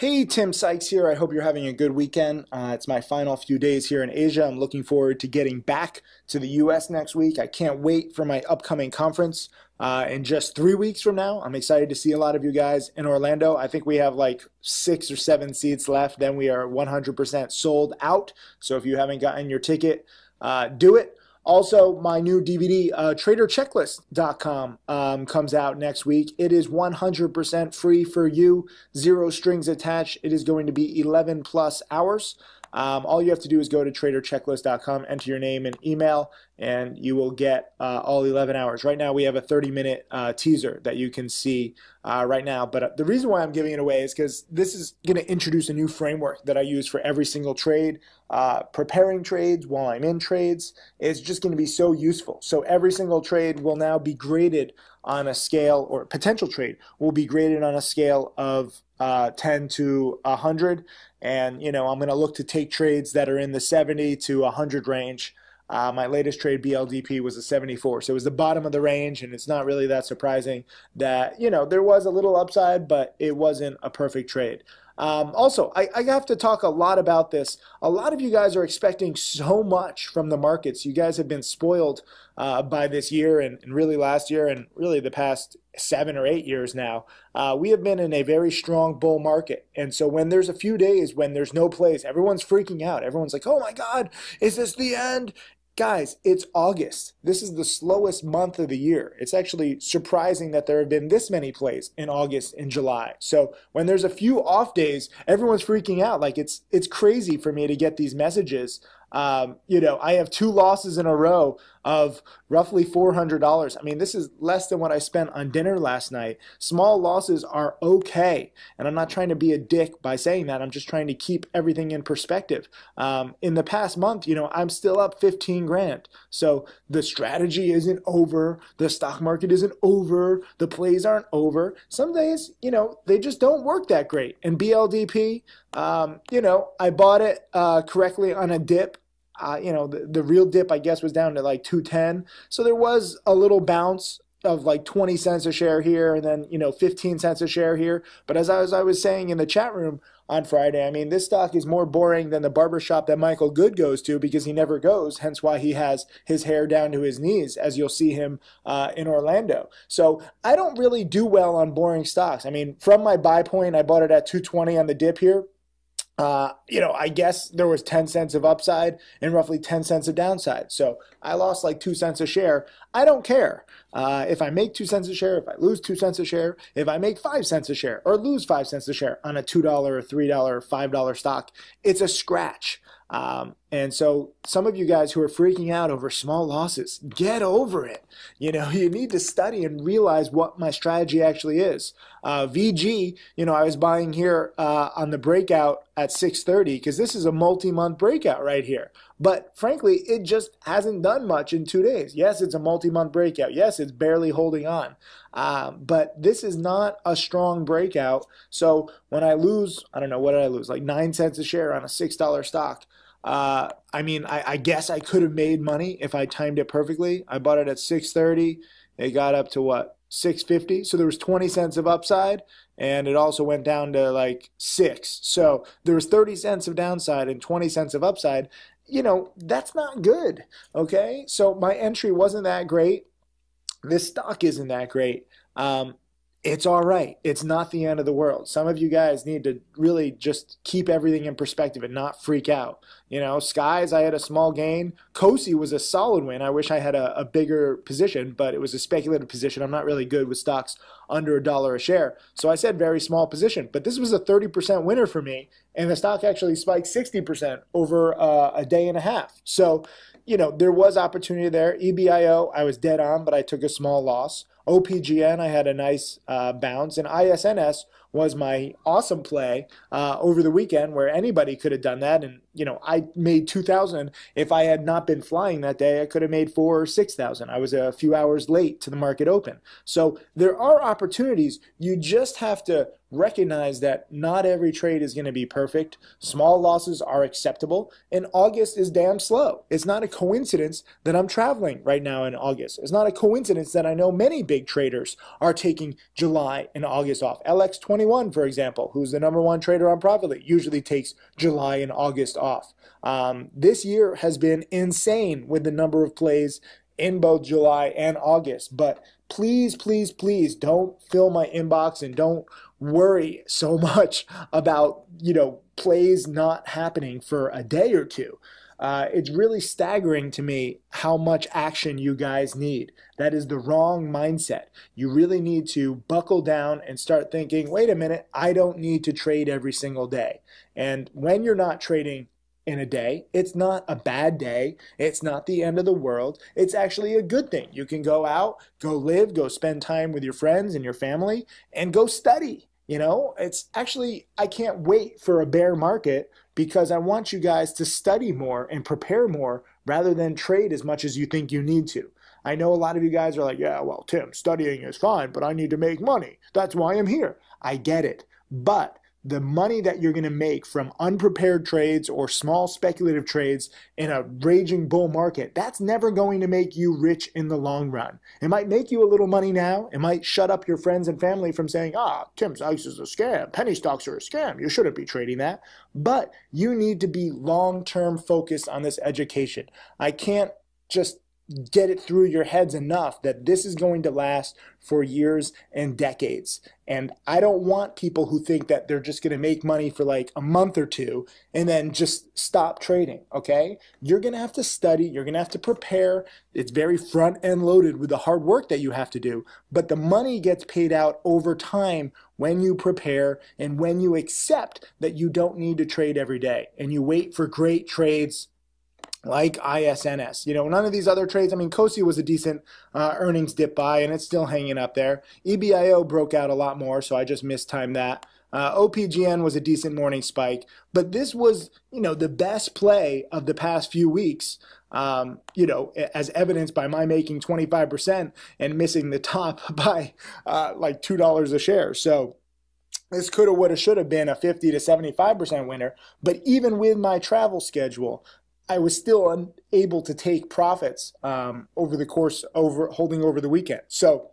Hey, Tim Sykes here. I hope you're having a good weekend. Uh, it's my final few days here in Asia. I'm looking forward to getting back to the US next week. I can't wait for my upcoming conference uh, in just three weeks from now. I'm excited to see a lot of you guys in Orlando. I think we have like six or seven seats left. Then we are 100% sold out. So if you haven't gotten your ticket, uh, do it. Also, my new DVD, uh, TraderChecklist.com, um, comes out next week. It is 100% free for you, zero strings attached. It is going to be 11 plus hours. Um, all you have to do is go to traderchecklist.com, enter your name and email, and you will get uh, all 11 hours. Right now, we have a 30 minute uh, teaser that you can see uh, right now. But uh, the reason why I'm giving it away is because this is going to introduce a new framework that I use for every single trade. Uh, preparing trades while I'm in trades is just going to be so useful. So every single trade will now be graded on a scale, or potential trade will be graded on a scale of uh, 10 to 100. And, you know, I'm going to look to take trades that are in the 70 to 100 range. Uh, my latest trade BLDP was a 74, so it was the bottom of the range, and it's not really that surprising that you know there was a little upside, but it wasn't a perfect trade. Um, also, I, I, have to talk a lot about this. A lot of you guys are expecting so much from the markets. You guys have been spoiled uh, by this year and, and, really last year and really the past seven or eight years now. Uh, we have been in a very strong bull market. And so when there's a few days when there's no plays, everyone's freaking out. Everyone's like, oh my God, is this the end? Guys, it's August. This is the slowest month of the year. It's actually surprising that there have been this many plays in August and July. So when there's a few off days, everyone's freaking out. Like it's it's crazy for me to get these messages um, you know, I have two losses in a row of roughly $400. I mean, this is less than what I spent on dinner last night. Small losses are okay. And I'm not trying to be a dick by saying that. I'm just trying to keep everything in perspective. Um, in the past month, you know, I'm still up 15 grand. So the strategy isn't over. The stock market isn't over. The plays aren't over. Some days, you know, they just don't work that great. And BLDP, um, you know, I bought it uh, correctly on a dip uh, you know, the, the real dip, I guess, was down to like 210. So there was a little bounce of like 20 cents a share here and then, you know, 15 cents a share here. But as I was, I was saying in the chat room on Friday, I mean, this stock is more boring than the barbershop that Michael Goode goes to because he never goes, hence why he has his hair down to his knees, as you'll see him uh, in Orlando. So I don't really do well on boring stocks. I mean, from my buy point, I bought it at 220 on the dip here. Uh, you know, I guess there was 10 cents of upside and roughly 10 cents of downside. So I lost like two cents a share. I don't care uh, if I make two cents a share, if I lose two cents a share, if I make five cents a share or lose five cents a share on a $2 or $3 or $5 stock. It's a scratch. Um, and so some of you guys who are freaking out over small losses, get over it. You know, you need to study and realize what my strategy actually is. Uh, VG, you know, I was buying here uh, on the breakout at 630 because this is a multi-month breakout right here. But frankly, it just hasn't done much in two days. Yes, it's a multi-month breakout. Yes, it's barely holding on. Um, but this is not a strong breakout. So when I lose, I don't know, what did I lose? Like nine cents a share on a $6 stock. Uh, I mean, I, I, guess I could have made money if I timed it perfectly. I bought it at 630. It got up to what? 650. So there was 20 cents of upside and it also went down to like 6. So there was 30 cents of downside and 20 cents of upside. You know, that's not good. Okay? So my entry wasn't that great. This stock isn't that great. Um, it's all right. It's not the end of the world. Some of you guys need to really just keep everything in perspective and not freak out. You know, Skies, I had a small gain. COSI was a solid win. I wish I had a, a bigger position, but it was a speculative position. I'm not really good with stocks under a dollar a share. So I said very small position. But this was a 30% winner for me, and the stock actually spiked 60% over uh, a day and a half. So, you know, there was opportunity there. EBIO, I was dead on, but I took a small loss. OPGN, I had a nice uh, bounce, and ISNS was my awesome play uh, over the weekend where anybody could have done that. And, you know, I made 2,000. If I had not been flying that day, I could have made four or 6,000. I was a few hours late to the market open. So there are opportunities. You just have to recognize that not every trade is going to be perfect. Small losses are acceptable, and August is damn slow. It's not a coincidence that I'm traveling right now in August. It's not a coincidence that I know many big traders are taking July and August off. LX21, for example, who's the number one trader on Profitly, usually takes July and August off. Um, this year has been insane with the number of plays in both July and August. But please, please, please don't fill my inbox and don't worry so much about, you know, plays not happening for a day or two. Uh, it's really staggering to me how much action you guys need. That is the wrong mindset. You really need to buckle down and start thinking, wait a minute, I don't need to trade every single day. And when you're not trading in a day. It's not a bad day. It's not the end of the world. It's actually a good thing. You can go out, go live, go spend time with your friends and your family, and go study. You know, it's actually, I can't wait for a bear market because I want you guys to study more and prepare more rather than trade as much as you think you need to. I know a lot of you guys are like, yeah, well, Tim, studying is fine, but I need to make money. That's why I'm here. I get it. But the money that you're going to make from unprepared trades or small speculative trades in a raging bull market, that's never going to make you rich in the long run. It might make you a little money now. It might shut up your friends and family from saying, ah, Tim Sykes is a scam. Penny stocks are a scam. You shouldn't be trading that. But you need to be long term focused on this education. I can't just get it through your heads enough that this is going to last for years and decades. And I don't want people who think that they're just going to make money for like a month or two and then just stop trading, okay? You're going to have to study, you're going to have to prepare. It's very front end loaded with the hard work that you have to do, but the money gets paid out over time when you prepare and when you accept that you don't need to trade every day and you wait for great trades like ISNS. You know, none of these other trades, I mean, COSI was a decent uh, earnings dip buy and it's still hanging up there. EBIO broke out a lot more, so I just mistimed that. Uh, OPGN was a decent morning spike, but this was, you know, the best play of the past few weeks. Um, you know, as evidenced by my making 25% and missing the top by uh, like $2 a share. So, this coulda, woulda, shoulda been a 50 to 75% winner. But even with my travel schedule, I was still unable to take profits um, over the course over holding over the weekend. So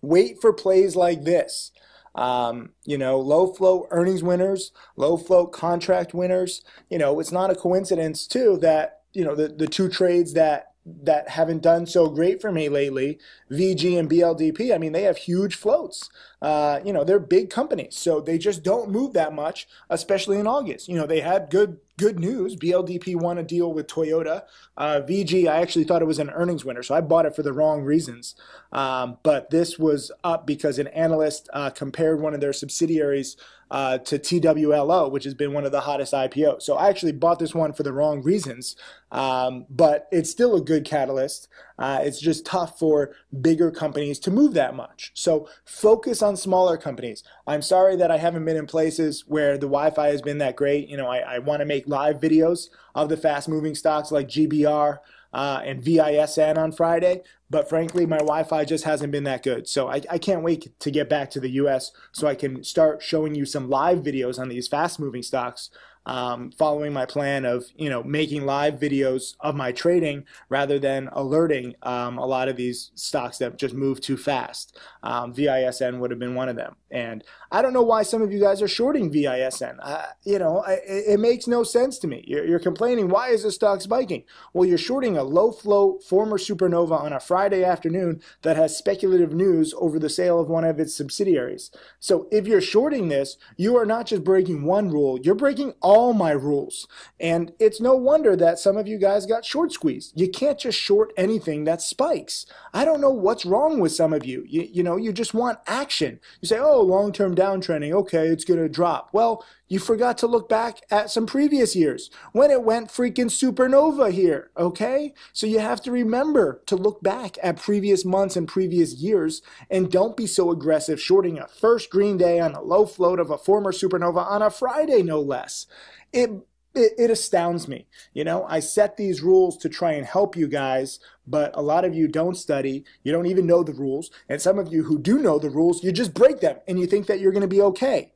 wait for plays like this. Um, you know, low float earnings winners, low float contract winners. You know, it's not a coincidence too that you know the the two trades that that haven't done so great for me lately, VG and BLDP, I mean, they have huge floats. Uh, you know, they're big companies, so they just don't move that much, especially in August. You know, they had good good news. BLDP won a deal with Toyota. Uh, VG, I actually thought it was an earnings winner, so I bought it for the wrong reasons. Um, but this was up because an analyst uh, compared one of their subsidiaries uh, to TWLO, which has been one of the hottest IPOs. So I actually bought this one for the wrong reasons, um, but it's still a good catalyst. Uh, it's just tough for bigger companies to move that much. So focus on smaller companies. I'm sorry that I haven't been in places where the Wi-Fi has been that great. You know, I, I want to make live videos of the fast-moving stocks like GBR uh, and VISN on Friday. But frankly, my Wi Fi just hasn't been that good. So I, I can't wait to get back to the US so I can start showing you some live videos on these fast moving stocks um, following my plan of you know making live videos of my trading rather than alerting um, a lot of these stocks that just move too fast. Um, VISN would have been one of them, and I don't know why some of you guys are shorting VISN. Uh, you know, I, it, makes no sense to me. You're, you're complaining why is the stock spiking? Well, you're shorting a low float former supernova on a Friday afternoon that has speculative news over the sale of one of its subsidiaries. So if you're shorting this, you are not just breaking one rule, you're breaking all all my rules. And it's no wonder that some of you guys got short squeezed. You can't just short anything that spikes. I don't know what's wrong with some of you. You, you know, you just want action. You say, oh, long term downtrending. Okay, it's going to drop. Well, you forgot to look back at some previous years when it went freaking supernova here, okay? So you have to remember to look back at previous months and previous years and don't be so aggressive shorting a first green day on a low float of a former supernova on a Friday, no less. It it, astounds me. You know, I set these rules to try and help you guys, but a lot of you don't study. You don't even know the rules. And some of you who do know the rules, you just break them and you think that you're going to be okay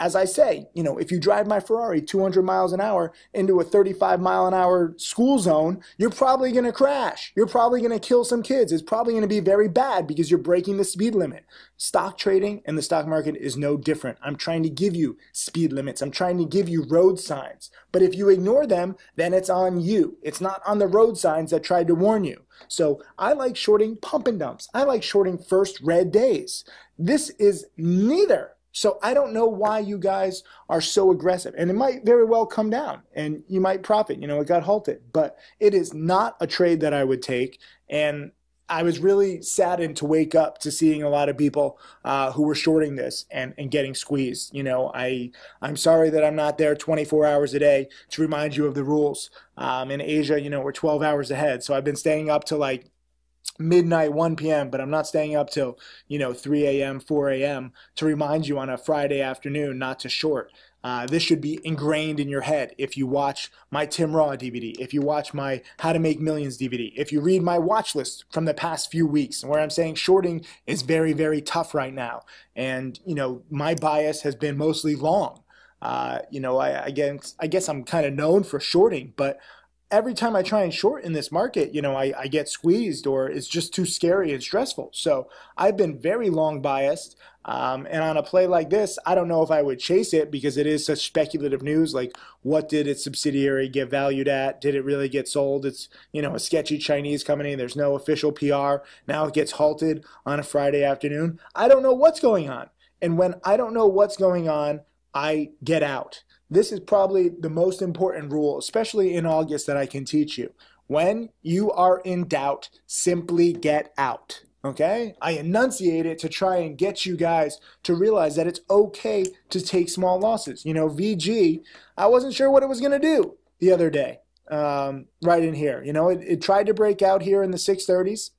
as I say, you know, if you drive my Ferrari 200 miles an hour into a 35 mile an hour school zone, you're probably going to crash. You're probably going to kill some kids. It's probably going to be very bad because you're breaking the speed limit. Stock trading and the stock market is no different. I'm trying to give you speed limits. I'm trying to give you road signs. But if you ignore them, then it's on you. It's not on the road signs that tried to warn you. So I like shorting pump and dumps. I like shorting first red days. This is neither so I don't know why you guys are so aggressive. And it might very well come down and you might profit. You know, it got halted. But it is not a trade that I would take. And I was really saddened to wake up to seeing a lot of people uh, who were shorting this and, and getting squeezed. You know, I I'm sorry that I'm not there 24 hours a day to remind you of the rules. Um, in Asia, you know, we're 12 hours ahead, so I've been staying up to like midnight 1 p.m but i'm not staying up till you know 3 a.m 4 a.m to remind you on a friday afternoon not to short. Uh, this should be ingrained in your head if you watch my tim raw dvd if you watch my how to make millions dvd if you read my watch list from the past few weeks where i'm saying shorting is very very tough right now. And you know my bias has been mostly long. Uh, you know, I, I guess I guess I'm kind of known for shorting, but every time I try and short in this market, you know, I, I, get squeezed or it's just too scary and stressful. So I've been very long biased. Um, and on a play like this, I don't know if I would chase it because it is such speculative news. Like, what did its subsidiary get valued at? Did it really get sold? It's, you know, a sketchy Chinese company. There's no official PR. Now it gets halted on a Friday afternoon. I don't know what's going on. And when I don't know what's going on, I get out. This is probably the most important rule, especially in August, that I can teach you. When you are in doubt, simply get out. Okay? I enunciate it to try and get you guys to realize that it's okay to take small losses. You know, VG, I wasn't sure what it was going to do the other day, um, right in here. You know, it, it tried to break out here in the 630s.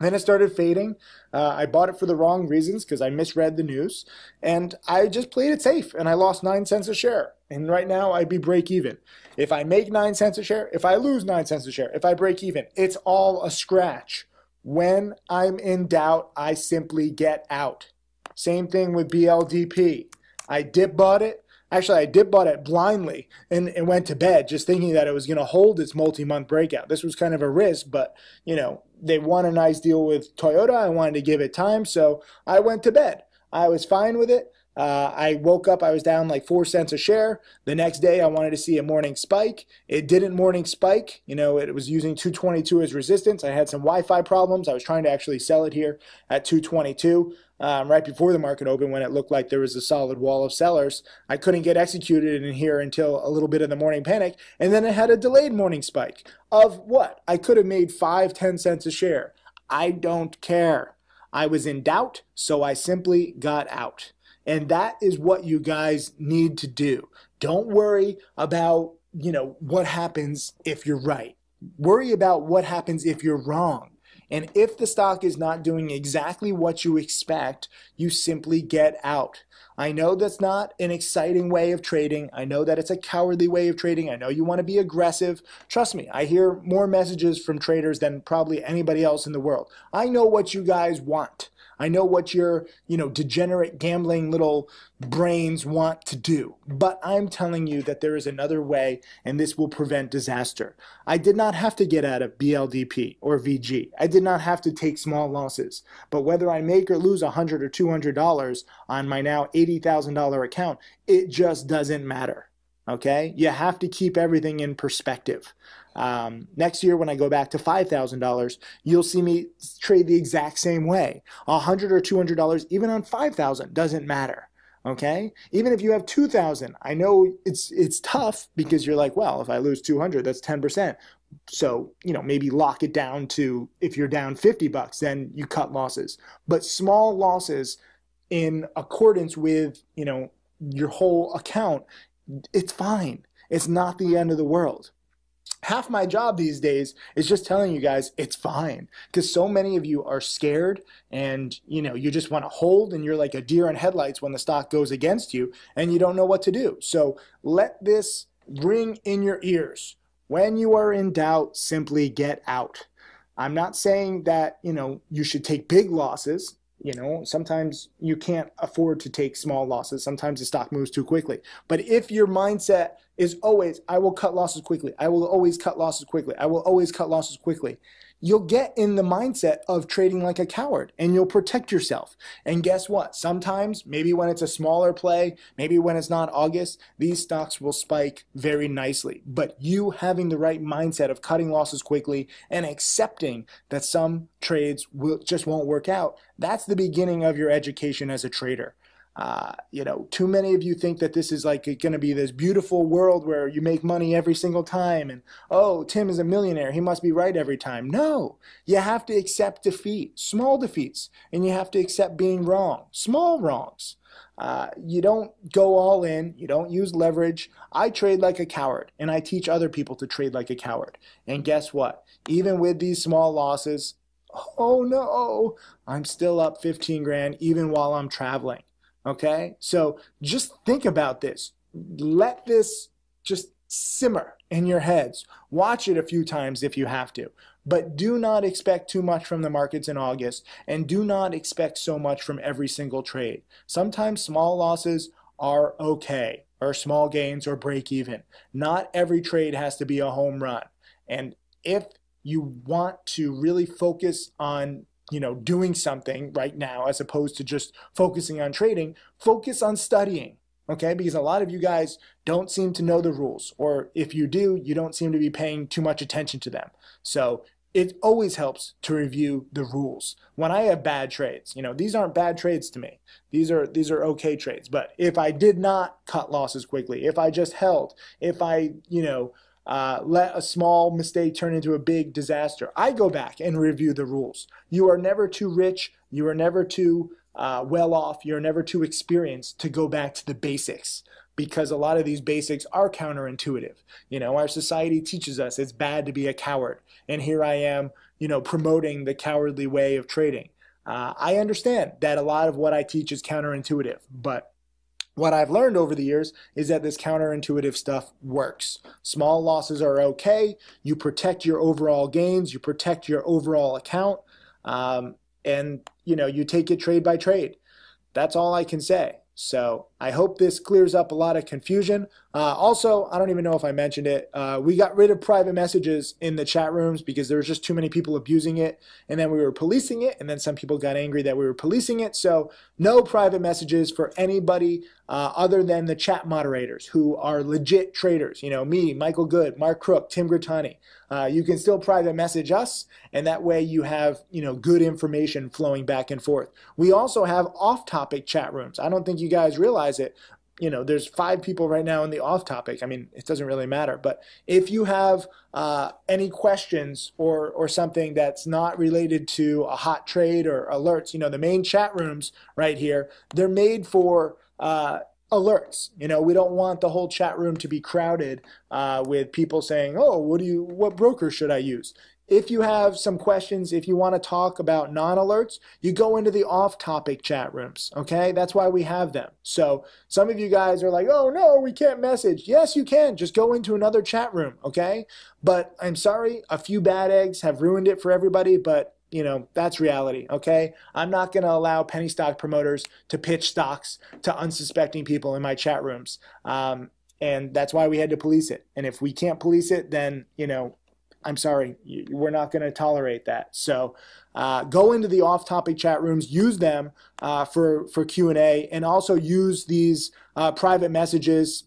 Then it started fading. Uh, I bought it for the wrong reasons because I misread the news. And I just played it safe and I lost nine cents a share. And right now I'd be break even. If I make nine cents a share, if I lose nine cents a share, if I break even, it's all a scratch. When I'm in doubt, I simply get out. Same thing with BLDP. I dip bought it. Actually, I dip bought it blindly and, and went to bed just thinking that it was going to hold its multi-month breakout. This was kind of a risk, but you know, they won a nice deal with Toyota. I wanted to give it time, so I went to bed. I was fine with it. Uh, I woke up, I was down like four cents a share. The next day, I wanted to see a morning spike. It didn't morning spike. You know, it was using 222 as resistance. I had some Wi Fi problems. I was trying to actually sell it here at 222 um, right before the market opened when it looked like there was a solid wall of sellers. I couldn't get executed in here until a little bit of the morning panic. And then it had a delayed morning spike of what? I could have made five, ten cents a share. I don't care. I was in doubt, so I simply got out. And that is what you guys need to do. Don't worry about, you know, what happens if you're right. Worry about what happens if you're wrong. And if the stock is not doing exactly what you expect, you simply get out. I know that's not an exciting way of trading. I know that it's a cowardly way of trading. I know you want to be aggressive. Trust me, I hear more messages from traders than probably anybody else in the world. I know what you guys want. I know what your, you know, degenerate gambling little brains want to do. But I'm telling you that there is another way and this will prevent disaster. I did not have to get out of BLDP or VG. I did not have to take small losses. But whether I make or lose 100 or $200 on my now $80,000 account, it just doesn't matter. Okay? You have to keep everything in perspective. Um, next year, when I go back to $5,000, you'll see me trade the exact same way. 100 or $200, even on 5,000, doesn't matter. Okay? Even if you have 2000 I know it's it's tough because you're like, well, if I lose 200 that's 10%. So, you know, maybe lock it down to if you're down 50 bucks, then you cut losses. But small losses in accordance with, you know, your whole account, it's fine. It's not the end of the world half my job these days is just telling you guys it's fine because so many of you are scared and you know you just want to hold and you're like a deer in headlights when the stock goes against you and you don't know what to do so let this ring in your ears. When you are in doubt, simply get out. I'm not saying that, you know, you should take big losses. You know, sometimes you can't afford to take small losses. Sometimes the stock moves too quickly. But if your mindset is always, I will cut losses quickly, I will always cut losses quickly, I will always cut losses quickly, you'll get in the mindset of trading like a coward and you'll protect yourself. And guess what? Sometimes, maybe when it's a smaller play, maybe when it's not August, these stocks will spike very nicely. But you having the right mindset of cutting losses quickly and accepting that some trades will just won't work out, that's the beginning of your education as a trader. Uh, you know, too many of you think that this is like going to be this beautiful world where you make money every single time and, oh, Tim is a millionaire. He must be right every time. No, you have to accept defeat, small defeats, and you have to accept being wrong, small wrongs. Uh, you don't go all in. You don't use leverage. I trade like a coward, and I teach other people to trade like a coward. And guess what? Even with these small losses, oh no, I'm still up 15 grand even while I'm traveling. Okay? So just think about this. Let this just simmer in your heads. Watch it a few times if you have to. But do not expect too much from the markets in August and do not expect so much from every single trade. Sometimes small losses are okay or small gains or break even. Not every trade has to be a home run. And if you want to really focus on you know, doing something right now as opposed to just focusing on trading, focus on studying. Okay, because a lot of you guys don't seem to know the rules, or if you do, you don't seem to be paying too much attention to them. So it always helps to review the rules. When I have bad trades, you know, these aren't bad trades to me. These are these are okay trades. But if I did not cut losses quickly, if I just held, if I, you know, uh, let a small mistake turn into a big disaster. I go back and review the rules. You are never too rich. You are never too uh, well off. You're never too experienced to go back to the basics because a lot of these basics are counterintuitive. You know, our society teaches us it's bad to be a coward. And here I am, you know, promoting the cowardly way of trading. Uh, I understand that a lot of what I teach is counterintuitive, but what I've learned over the years is that this counterintuitive stuff works. Small losses are okay. You protect your overall gains. You protect your overall account. Um, and, you know, you take it trade by trade. That's all I can say. So I hope this clears up a lot of confusion. Uh, also, I don't even know if I mentioned it. Uh, we got rid of private messages in the chat rooms because there was just too many people abusing it, and then we were policing it, and then some people got angry that we were policing it. So no private messages for anybody uh, other than the chat moderators who are legit traders. You know, me, Michael Goode, Mark Croock, Tim Grittani. Uh, you can still private message us, and that way you have you know good information flowing back and forth. We also have off-topic chat rooms. I don't think you guys realize it. You know, there's five people right now in the off-topic. I mean, it doesn't really matter. But if you have uh, any questions or or something that's not related to a hot trade or alerts, you know, the main chat rooms right here, they're made for uh, alerts. You know, we don't want the whole chat room to be crowded uh, with people saying, "Oh, what do you? What broker should I use?" If you have some questions, if you want to talk about non-alerts, you go into the off-topic chat rooms. Okay, that's why we have them. So some of you guys are like, "Oh no, we can't message." Yes, you can. Just go into another chat room. Okay, but I'm sorry, a few bad eggs have ruined it for everybody. But you know, that's reality, okay? I'm not going to allow penny stock promoters to pitch stocks to unsuspecting people in my chat rooms. Um, and that's why we had to police it. And if we can't police it, then, you know, I'm sorry, we're not going to tolerate that. So uh, go into the off-topic chat rooms, use them uh, for, for Q&A, and also use these uh, private messages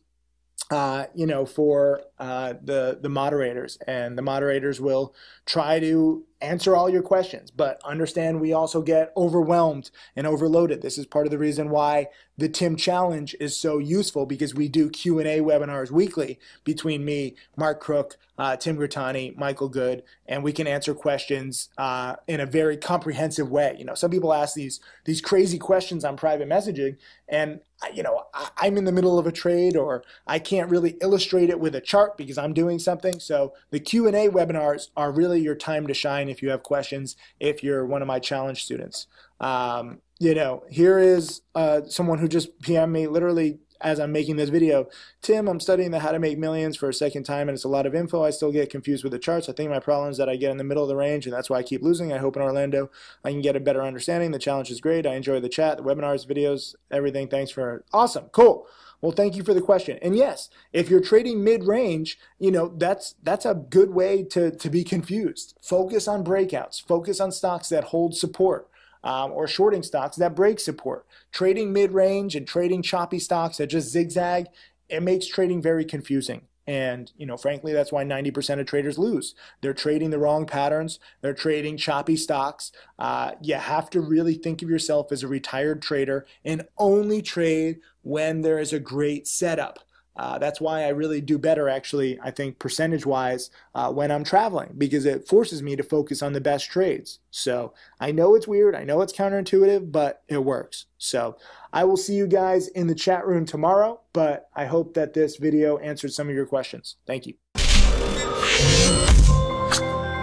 uh, you know, for uh, the the moderators, and the moderators will try to answer all your questions. But understand, we also get overwhelmed and overloaded. This is part of the reason why the Tim Challenge is so useful because we do Q and A webinars weekly between me, Mark Croock, uh, Tim Grittani, Michael Goode, and we can answer questions uh, in a very comprehensive way. You know, some people ask these these crazy questions on private messaging, and you know, I'm in the middle of a trade or I can't really illustrate it with a chart because I'm doing something. So the Q&A webinars are really your time to shine if you have questions, if you're one of my challenge students. Um, you know, here is uh, someone who just PM me literally as I'm making this video, Tim, I'm studying the how to make millions for a second time and it's a lot of info. I still get confused with the charts. I think my problem is that I get in the middle of the range and that's why I keep losing. I hope in Orlando I can get a better understanding. The challenge is great. I enjoy the chat, the webinars, videos, everything. Thanks for awesome. Cool. Well, thank you for the question. And yes, if you're trading mid-range, you know, that's that's a good way to to be confused. Focus on breakouts. Focus on stocks that hold support. Um, or shorting stocks that break support. Trading mid-range and trading choppy stocks that just zigzag, it makes trading very confusing. And, you know, frankly, that's why 90% of traders lose. They're trading the wrong patterns. They're trading choppy stocks. Uh, you have to really think of yourself as a retired trader and only trade when there is a great setup. Uh, that's why I really do better, actually, I think, percentage wise, uh, when I'm traveling, because it forces me to focus on the best trades. So I know it's weird, I know it's counterintuitive, but it works. So I will see you guys in the chat room tomorrow, but I hope that this video answered some of your questions. Thank you.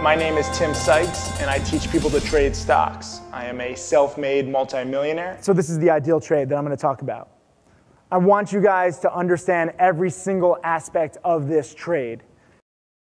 My name is Tim Sykes, and I teach people to trade stocks. I am a self made multimillionaire. So, this is the ideal trade that I'm going to talk about. I want you guys to understand every single aspect of this trade.